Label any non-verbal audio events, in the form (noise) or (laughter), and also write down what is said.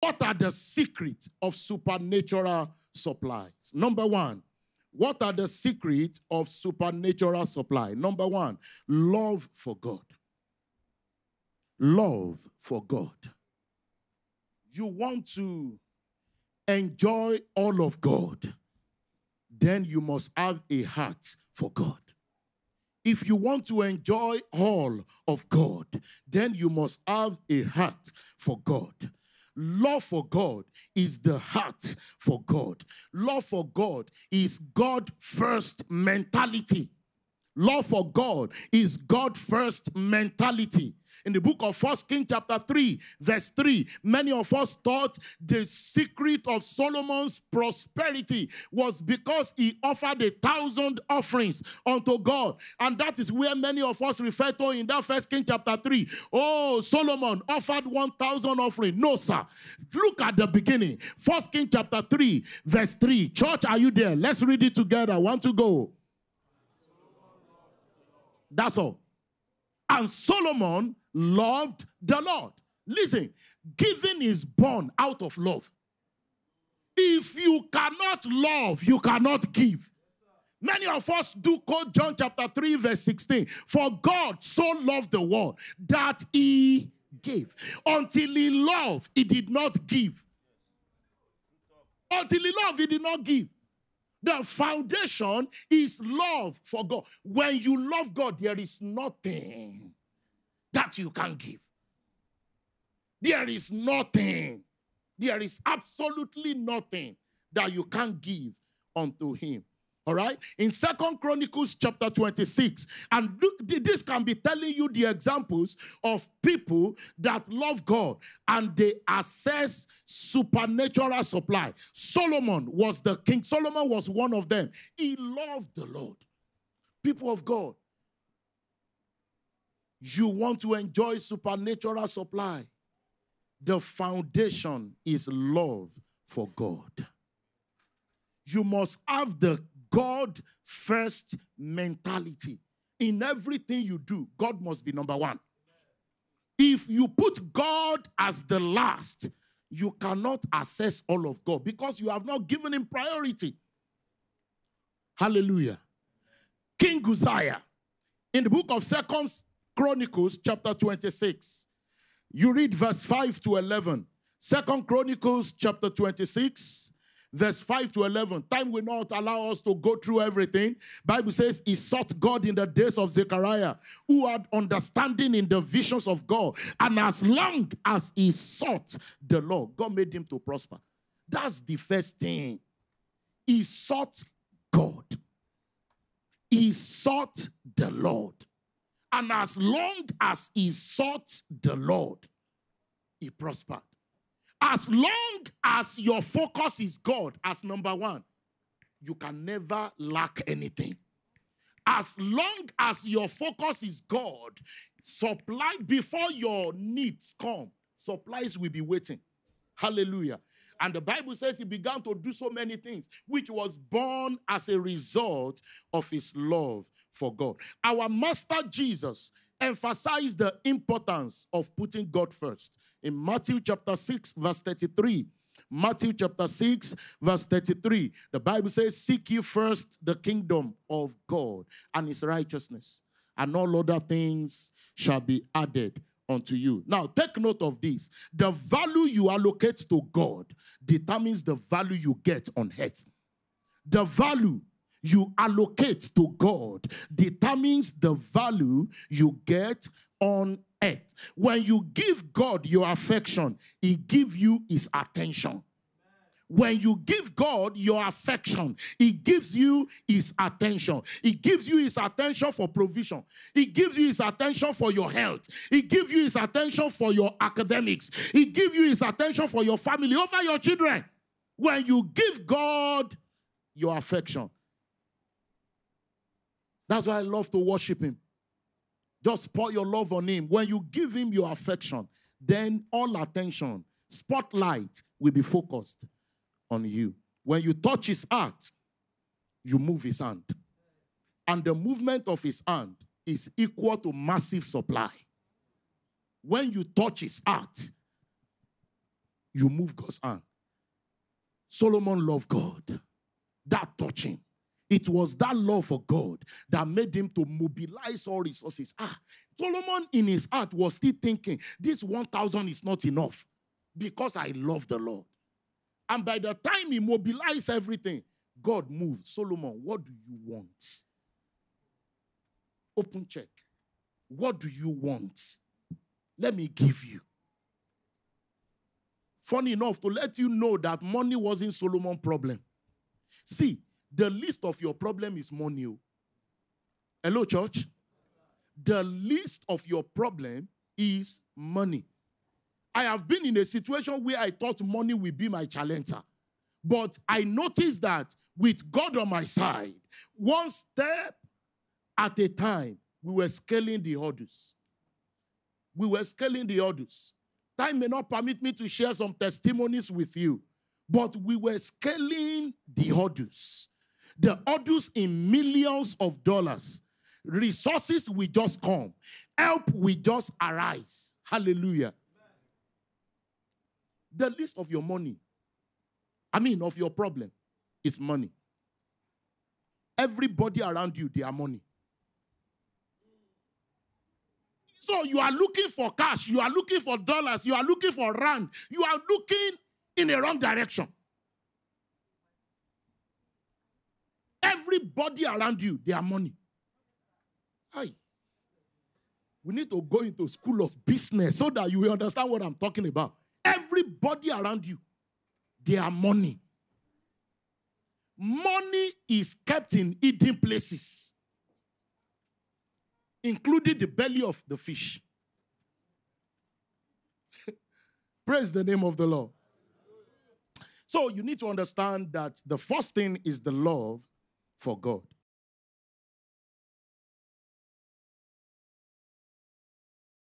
What are the secrets of supernatural supplies? Number one, what are the secrets of supernatural supply? Number one, love for God. Love for God. You want to enjoy all of God, then you must have a heart for God. If you want to enjoy all of God, then you must have a heart for God. Love for God is the heart for God. Love for God is God first mentality. Love for God is God first mentality. In the book of First King, chapter 3, verse 3, many of us thought the secret of Solomon's prosperity was because he offered a thousand offerings unto God. And that is where many of us refer to in that First King, chapter 3. Oh, Solomon offered 1,000 offering. No, sir. Look at the beginning. First King, chapter 3, verse 3. Church, are you there? Let's read it together. Want to go? That's all. And Solomon loved the Lord. Listen, giving is born out of love. If you cannot love, you cannot give. Many of us do quote John chapter 3, verse 16. For God so loved the world that he gave. Until he loved, he did not give. Until he loved, he did not give. The foundation is love for God. When you love God, there is nothing that you can give. There is nothing. There is absolutely nothing that you can give unto him. All right. In Second Chronicles chapter 26, and this can be telling you the examples of people that love God and they assess supernatural supply. Solomon was the king, Solomon was one of them. He loved the Lord. People of God, you want to enjoy supernatural supply. The foundation is love for God. You must have the God first mentality. In everything you do, God must be number one. If you put God as the last, you cannot assess all of God because you have not given him priority. Hallelujah. King Uzziah, in the book of Second Chronicles, chapter 26, you read verse 5 to 11. Second Chronicles, chapter 26, verse 5 to 11 time will not allow us to go through everything. Bible says he sought god in the days of zechariah who had understanding in the visions of god and as long as he sought the lord god made him to prosper. That's the first thing. He sought god. He sought the lord. And as long as he sought the lord he prospered as long as your focus is God as number one, you can never lack anything. As long as your focus is God, supply before your needs come, supplies will be waiting. Hallelujah. And the Bible says he began to do so many things, which was born as a result of his love for God. Our Master Jesus emphasized the importance of putting God first in Matthew chapter 6, verse 33. Matthew chapter 6, verse 33. The Bible says, Seek ye first the kingdom of God and his righteousness, and all other things shall be added unto you. Now, take note of this. The value you allocate to God determines the value you get on earth. The value you allocate to God determines the value you get on. When you give God your affection, He give you His attention. When you give God your affection, He gives you His attention. He gives you His attention for provision. He gives you His attention for your health. He gives you His attention for your academics. He gives you His attention for your family, over your children. When you give God your affection, that's why I love to worship Him. Just pour your love on him. When you give him your affection, then all attention, spotlight will be focused on you. When you touch his heart, you move his hand. And the movement of his hand is equal to massive supply. When you touch his heart, you move God's hand. Solomon loved God. That touched him. It was that love for God that made him to mobilize all resources. Ah, Solomon in his heart was still thinking, this 1,000 is not enough because I love the Lord. And by the time he mobilized everything, God moved. Solomon, what do you want? Open check. What do you want? Let me give you. Funny enough, to let you know that money wasn't Solomon's problem. See, the least of your problem is money. Oh. Hello, church. The least of your problem is money. I have been in a situation where I thought money will be my challenger. But I noticed that with God on my side, one step at a time, we were scaling the hurdles. We were scaling the hurdles. Time may not permit me to share some testimonies with you, but we were scaling the hurdles. The hurdles in millions of dollars. Resources will just come, help will just arise. Hallelujah. The list of your money, I mean, of your problem, is money. Everybody around you, they are money. So you are looking for cash, you are looking for dollars, you are looking for rand, you are looking in the wrong direction. Everybody around you, they are money. Hi. We need to go into school of business so that you will understand what I'm talking about. Everybody around you, they are money. Money is kept in hidden places including the belly of the fish. (laughs) Praise the name of the Lord. So you need to understand that the first thing is the love for God.